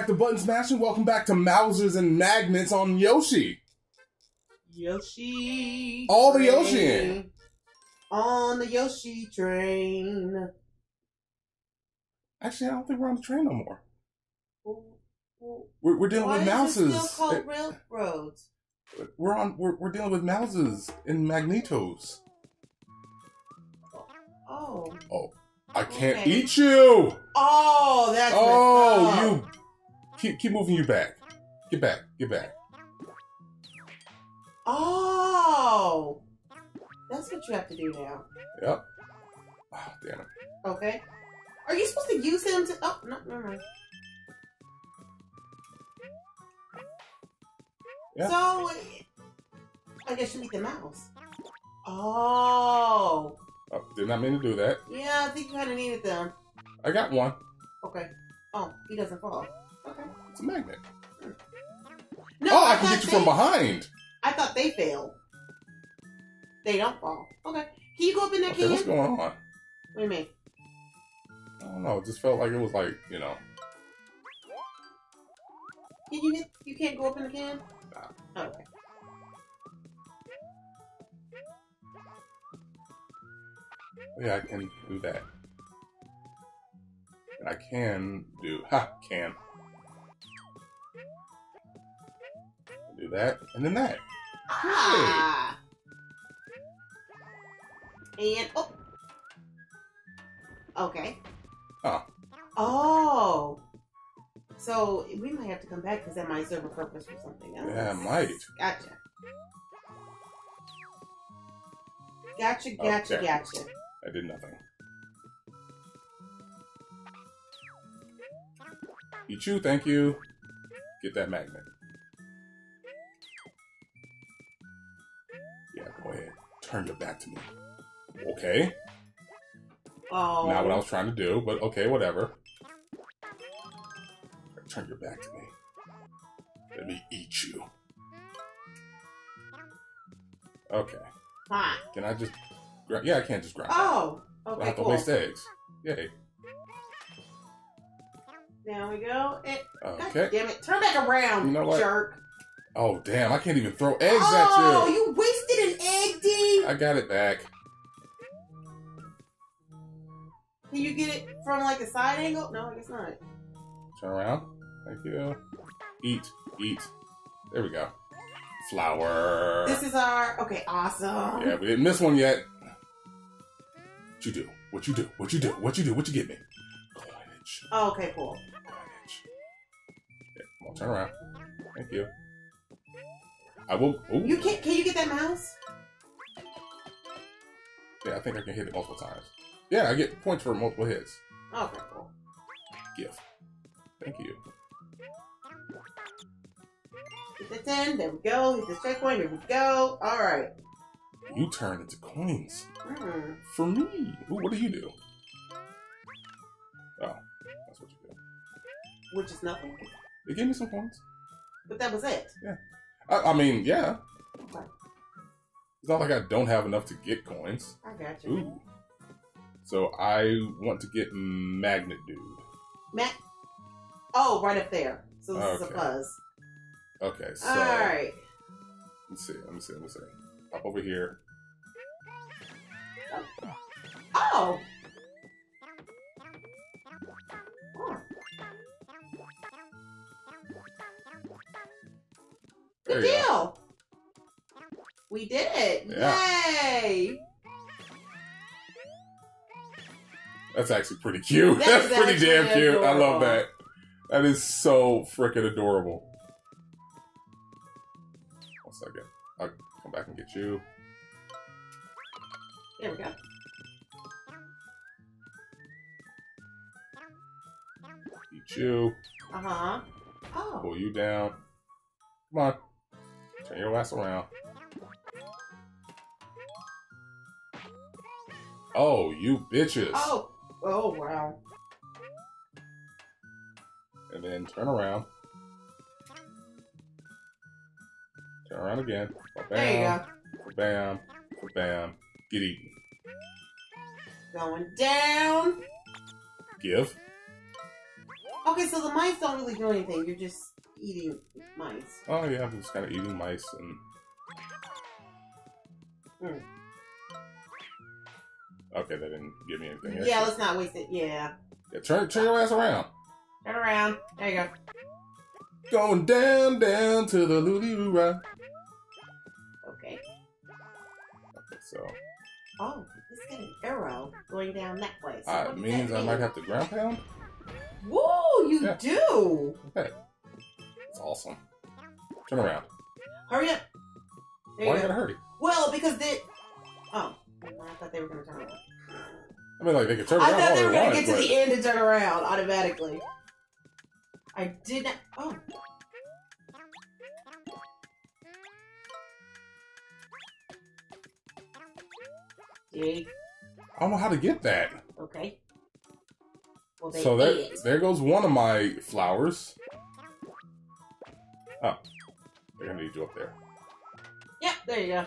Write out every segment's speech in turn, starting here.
Back to Button Smashing. Welcome back to Mousers and Magnets on Yoshi. Yoshi. All the Yoshi in. On the Yoshi train. Actually, I don't think we're on the train no more. Well, well, We're, we're dealing Why with is it mouses. still called railroads? We're on. We're, we're dealing with mouses and magnetos. Oh. Oh, I can't Okay. eat you. Oh, that's Oh, you keep keep moving you back. Get back. Get back. Oh. That's what you have to do now. Yep. Oh, damn it. Okay. Are you supposed to use him to? Oh, no, never mind. Yeah. So, I guess you need the mouse. Oh. Oh, did not mean to do that. Yeah, I think you kind of needed them. I got one. Okay. Oh, he doesn't fall. It's a magnet. No, oh, I can get you from behind. I thought they failed. They don't fall. Okay. Can you go up in that Okay, can? what's going on? What do you mean? I don't know. It just felt like it was like you know. Can you get? You can't go up in the can. Nah. Oh, okay. Yeah, I can do that. I can do ha can. Do that and then that. Ah. And oh. Okay. Oh. Oh. So we might have to come back because that might serve a purpose for something else. Yeah, it might. Gotcha. Gotcha, gotcha, Okay. gotcha. I did nothing. You chew, thank you. Get that magnet. Yeah, go ahead. Turn your back to me. Okay. Oh. Not what I was trying to do, but okay, whatever. Turn your back to me. Let me eat you. Okay. Fine. Can I just? Yeah, I can't just grind. Oh. I Okay, have to cool. waste eggs. Yay. There we go. It, God Okay. damn it. Turn back around, You know what? jerk. Oh, damn. I can't even throw eggs oh, at you. Oh, you wasted egg, got it back. Can you get it from like a side angle? No, I guess not. Turn around. Thank you. Eat. Eat. There we go. Flower. This is our okay, awesome. Yeah, we didn't miss one yet. What you do? What you do? What you do? What you do? What you get me? Coinage. Oh, okay, cool. Coinage. Yeah, come on, turn around. Thank you. I will. Ooh. You can can you get that mouse? Yeah, I think I can hit it multiple times. Yeah, I get points for multiple hits. Okay, cool. Gift. Thank you. Hit the ten. There we go. Hit the checkpoint. There we go. All right. You turn into coins. Hmm. For me. Ooh, what do you do? Oh, that's what you do. Which is nothing. They gave me some coins. But that was it. I, I mean, yeah. Okay. It's not like I don't have enough to get coins. I got you. Ooh. So I want to get Magnet Dude. Matt. Oh, right up there. So this is a buzz. Okay, so All right. let's see. Let me see. Let me see. Up over here. Oh. Oh. Good you go. We did it. Yeah. Yay. That's actually pretty cute. That That's pretty damn cute. I love that. That is so freaking adorable. One second. I'll come back and get you. There we go. Eat you. Uh huh. Oh. Pull you down. Come on. Turn your ass around. Oh, you bitches. Oh. Oh wow. And then turn around. Turn around again. There you Bam. go. Bam. Bam. Get eaten. Going down. Give. Okay, so the mice don't really do anything. You're just eating mice. Oh yeah, I'm just kind of eating mice and. Mm. Okay, that didn't give me anything. Yeah, let's not waste it. Yeah. yeah turn, turn your ass around. Turn around. There you go. Going down, down to the Lulirura. Okay. Okay, so Oh, it's got an arrow going down that way. So uh, means that I might have to ground pound. Whoa, you Yeah. do! Okay. It's awesome. Turn around. Hurry up. There Why you you go. gotta hurry? Well, because they. Oh, I thought they were going to turn around. I mean, like they could turn around. I thought they were to get to the end and turn around automatically. I did not. Oh. Dig. I don't know how to get that. Okay. Well, they So there, it. there goes one of my flowers. Oh, they're gonna need you up there. Yep, there you go.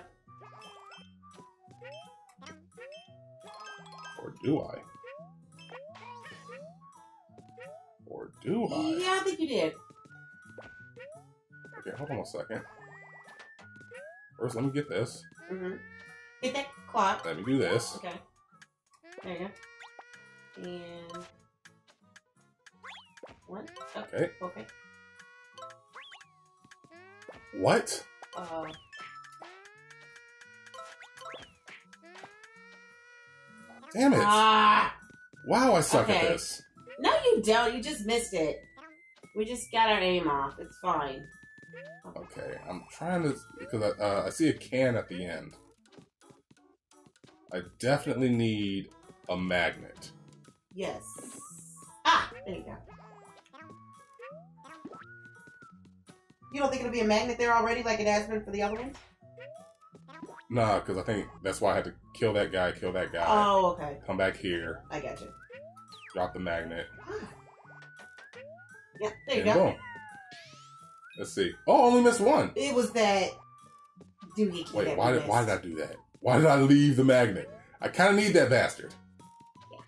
Do I? Or do I? Yeah, I think you did. Okay, hold on a second. First, let me get this. Mm-hmm. Hit that clock. Let me do this. Okay. There you go. And one. Oh, Okay. Okay. What? Uh, Damn it! ah. Wow, I suck at this. No, you don't. You just missed it. We just got our aim off. It's fine. Okay, I'm trying to because I, uh, I see a can at the end. I definitely need a magnet. Yes. Ah, there you go. You don't think it'll be a magnet there already, like it has been for the other ones? Nah, because I think that's why I had to kill that guy, kill that guy, Oh, okay. come back here, I got you. drop the magnet, Ah. Yeah, there you and go. boom. Let's see. Oh, only missed one. It was that doohickey Wait, that why did why did I do that? Why did I leave the magnet? I kind of need that bastard. Yeah.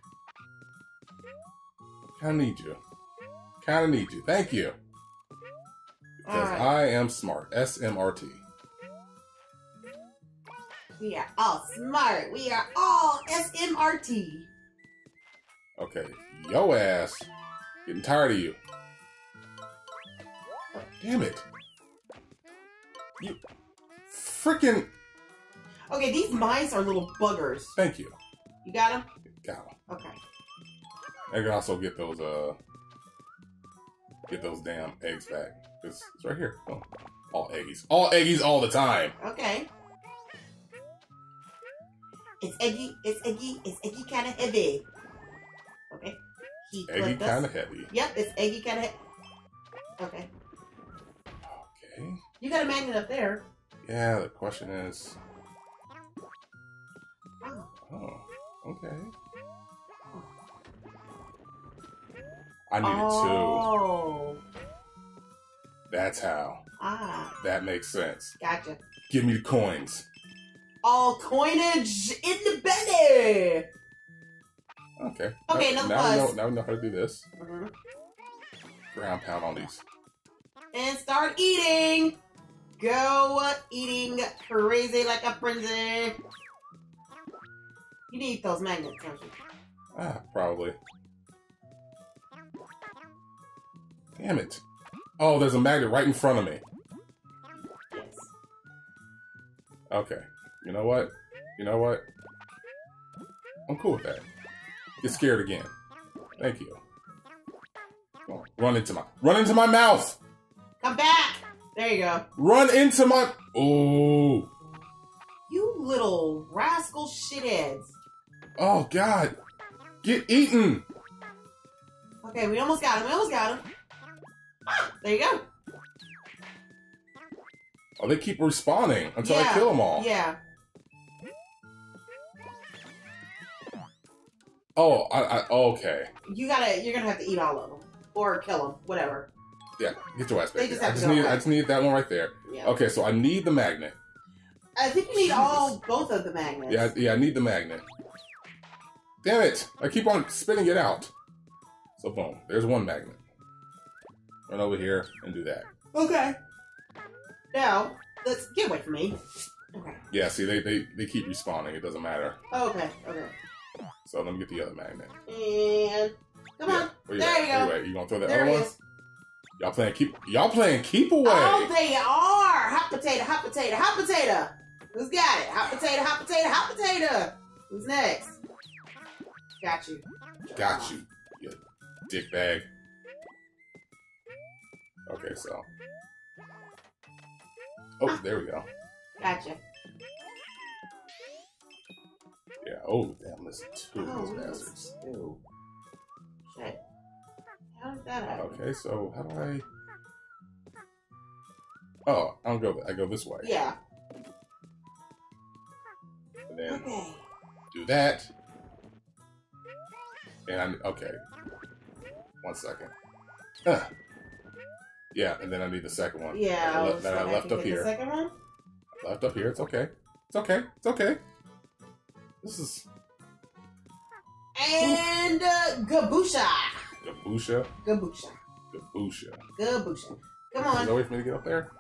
Kind of need you. Kind of need you. Thank you. Because Alright. I am smart. S M R T. We are all smart. We are all SMRT. Okay, yo ass. Getting tired of you. Damn it. You freaking. Okay, these mice are little buggers. Thank you. You got them? Got them. Okay. I can also get those uh get those damn eggs back. It's, it's right here. Oh, all eggies. All eggies all the time. Okay. It's eggy. It's eggy. It's eggy kind of heavy. Okay. He Eggy kind of heavy. Yep, it's eggy kind of. Okay. Okay. You got a magnet up there. Yeah, the question is Oh. oh, okay. I needed oh. two. That's how. Ah, That makes sense. gotcha. Give me the coins. All coinage in the belly. Okay. Okay, now, now we know now we know how to do this. Mhm. Ground pound on these. And start eating. Go eating crazy like a frenzy. You need those magnets, don't you? Ah, probably. Damn it. Oh, there's a magnet right in front of me. Yes. Okay. You know what? You know what? I'm cool with that. Get scared again. Thank you. Come. Run into my run into my mouth! Come back. There you go. Run into my Oh You little rascal shitheads. Oh god. Get eaten! Okay, we almost got him. We almost got him. Ah, there you go. Oh, they keep respawning until I kill them all. Yeah. Oh, I, I oh, okay. You gotta. You're gonna have to eat all of them or kill them. Whatever. Yeah, get your ass back They there. just I have to just need away. I just need that one right there. Yeah. Okay, so I need the magnet. I think you need all both of the magnets. Yeah, yeah, I need the magnet. Damn it! I keep on spinning it out. So boom, there's one magnet. run over here and do that. Okay. Now, let's get away from me. Okay. Yeah, see, they, they, they keep respawning. It doesn't matter. Oh, okay, okay. So let me get the other magnet. And come Yeah. on. Where There at? you go. Where at? You gonna throw that There other one? Y'all playing keep y'all playing keep away. Oh, they are! Hot potato, hot potato, hot potato. Who's got it? Hot potato, hot potato, hot potato. Who's next? Got you. Got you, you dick bag. Okay, so. Oh, ah. there we go. Gotcha. Yeah. Oh, damn, there's two of Oh, we bastards. Shit. How did that happen? Okay, so how do I? Oh, I don't go. I go this way, Yeah. and then Okay. do that. And I okay. One second. Huh. Yeah, and then I need the second one. Yeah. I, I le- that I left up here. The second one? Left up here. It's okay. It's okay. It's okay. This is And uh, Gabusha. Gabusha. Gabusha. Gabusha. Gabusha. Come Is on. there a way for me to get up there?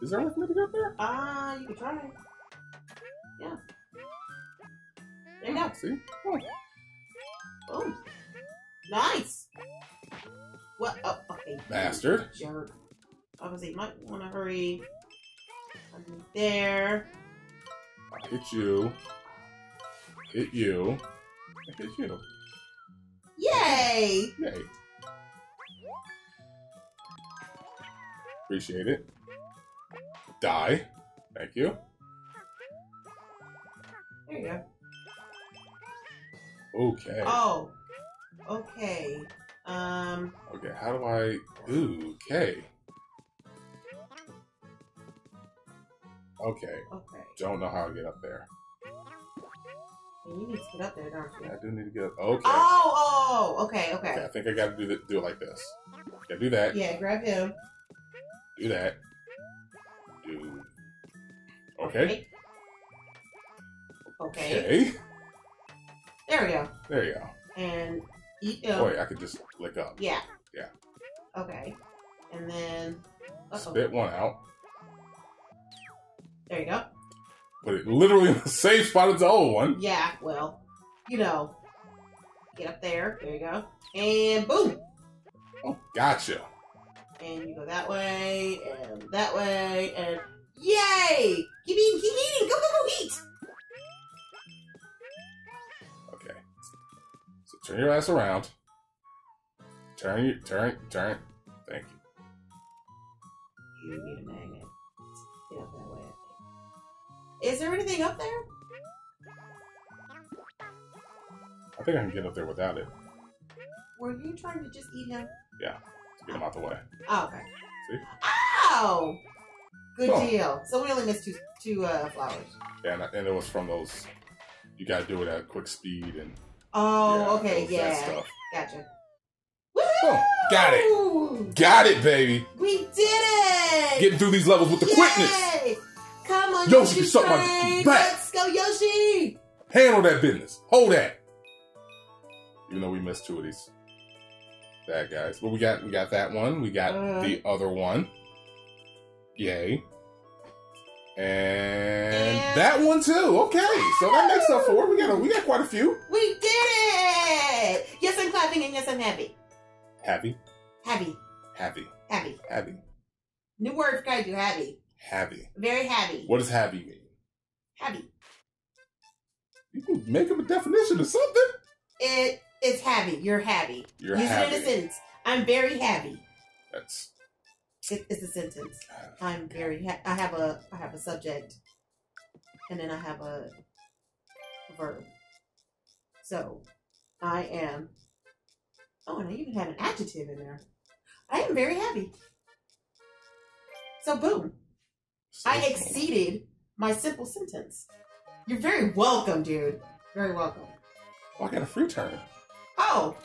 Is there a way for me to get up there? Ah, you can try. Yeah. There you go. See? Oh, Boom. Nice. What? Oh, okay. bastard. Jerk. Obviously, might want to hurry. There. Hit you. Hit you. I hit you. Yay! Yay. Appreciate it. Die. Thank you. There you go. Okay. Oh. Okay. Um. Okay, how do I... Okay. Okay. Okay. Don't know how to get up there. You need to get up there, don't Yeah, you? I do need to get up. Okay. Oh. Oh. Okay. Okay, Okay. I think I gotta do, the, do it like this. Gotta do that. Yeah. Grab him. Do that. Do... Okay. Okay. Okay. There we go. There you go. And eat him. Boy, I could just lick up. Yeah. Yeah. Okay. And then. Uh-oh. Spit one out. There you go. Put it literally in the same spot as the old one. Yeah, well, you know. Get up there. There you go. And boom. Oh, gotcha. And you go that way, and that way, and yay! Keep eating, keep eating! Go, go, go, eat! Okay. So turn your ass around. Turn turn turn. Thank you. You need a magnet. Is there anything up there? I think I can get up there without it. Were you trying to just eat him? To get him out the way. Oh, okay. See? Ow! Good Oh. deal. So we only missed two, two uh, flowers. Yeah, and, and it was from those. You gotta do it at quick speed and. Oh, yeah, okay, yeah. Stuff. Gotcha. Oh, got it. it! Got it, baby. We did it! Getting through these levels with the quickness. On, Yoshi, Yoshi, you suck my back. Let's go, Yoshi! Handle that business. Hold that. Even though we missed two of these bad guys, but we got we got that one. We got Uh. the other one. Yay. And, And- that one too. Okay, so that makes up for it. We got a, we got quite a few. We did it! Yes, I'm clapping and yes, I'm happy. Happy, Happy. happy, Happy. happy, New word for kaiju, happy. Happy. Very happy. What does happy mean? Happy. You can make up a definition of something. It it's happy. You're happy. You're Use happy. it in a sentence. I'm very happy. That's It, it's a sentence. I'm very. Ha- I have a. I have a subject, and then I have a verb. So, I am. Oh, and I even have an adjective in there. I am very happy. So, boom! I exceeded my simple sentence. You're very welcome, dude. Very welcome. Oh, I got a free turn. Oh,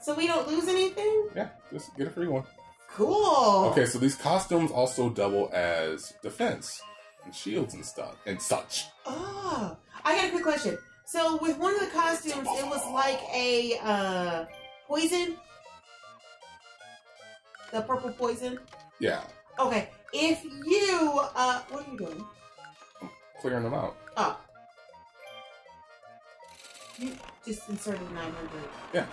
so we don't lose anything? Yeah, just get a free one. Cool. Okay, so these costumes also double as defense and shields and stuff and such. Oh, I got a quick question. So with one of the costumes, it was like a uh, poison. the purple poison. Yeah, Okay, if you uh, what are you doing? clearing them out. Oh, you just inserted nine hundred. Yeah.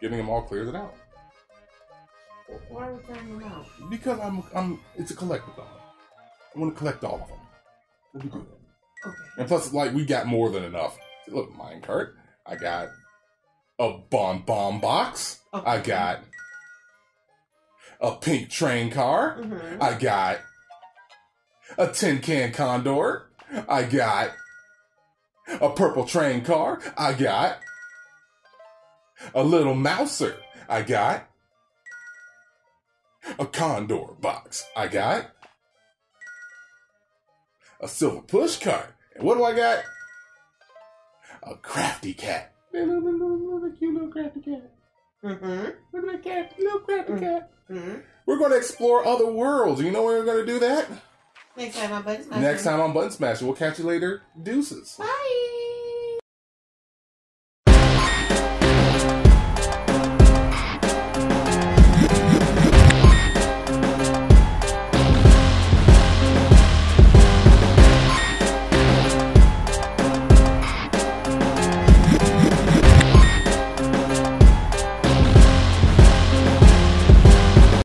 Getting them all clears it out. Why are we clearing them out? Because I'm, I'm. It's a collectathon. I want to collect all of them. Let me do that. Okay. And plus, like, we got more than enough. Look, minecart. I got a bomb bomb box. okay. I got a pink train car. Mhm. I got a tin can condor. I got a purple train car. I got a little mouser. I got a condor box. I got a silver push cart. And what do I got? A crafty cat. Little, little, little, cute little crafty cat. Mhm. Look at that cat, little crafty Mm. cat. Mm-hmm. We're going to explore other worlds. You know where we're going to do that? Next time, I bet. Next time on Button Smash. We'll catch you later. Deuces. Bye.